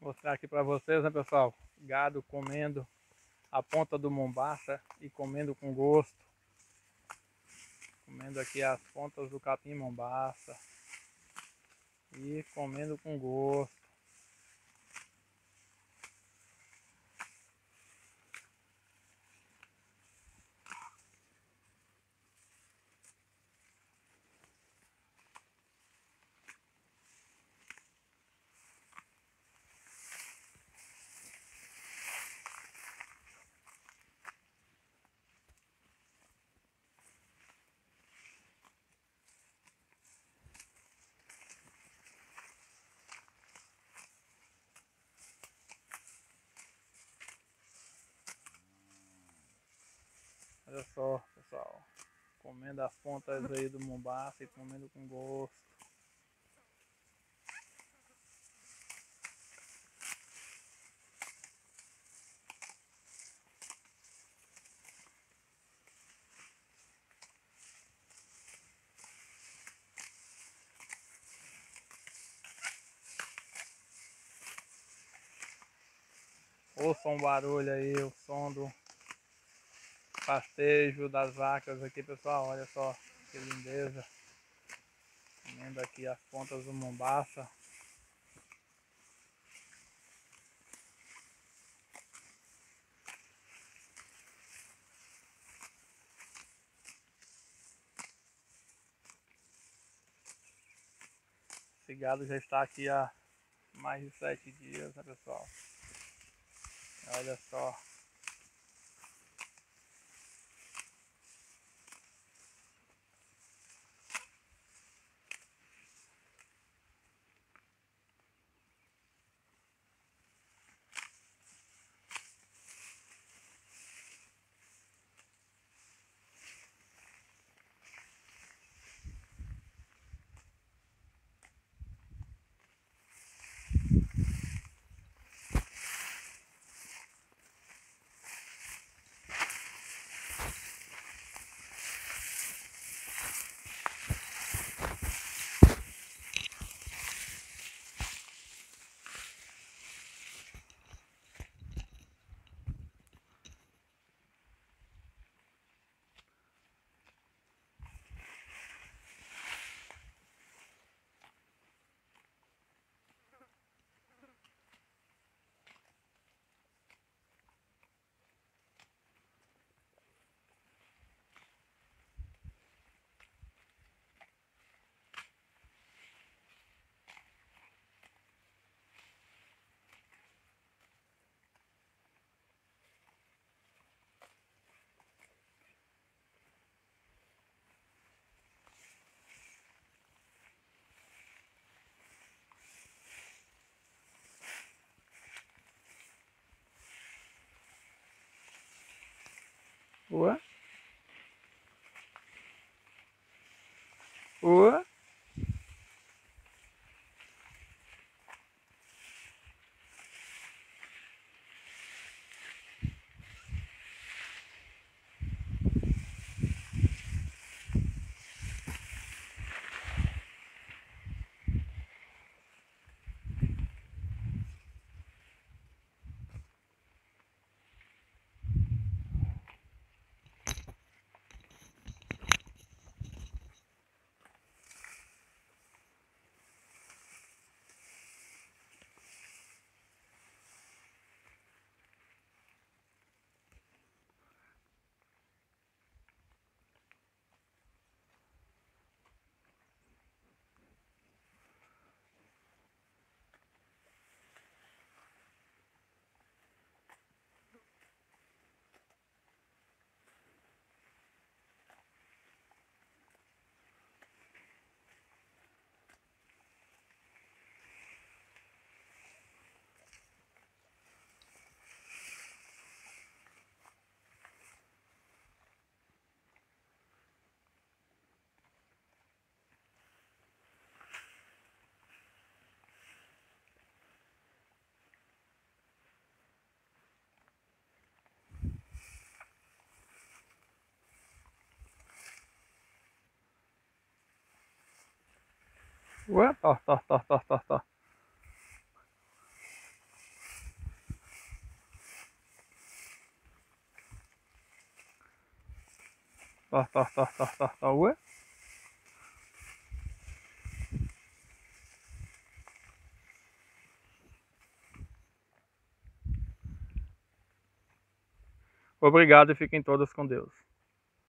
mostrar aqui para vocês, né pessoal? Gado comendo a ponta do mombaça e comendo com gosto. Comendo aqui as pontas do capim mombaça. E comendo com gosto. Olha só, pessoal. Comendo as pontas aí do mombaça e comendo com gosto. Ouçam o barulho aí, o som do pastejo das vacas aqui, pessoal. Olha só que lindeza. Vendo aqui as pontas do Mombaça. Esse gado já está aqui há mais de sete dias, né, pessoal? Olha só. Ua. Ua. Ué, tá, tá, tá, tá, tá, tá. Tá, tá, tá, tá, tá, tá, ué. Obrigado e fiquem todos com Deus.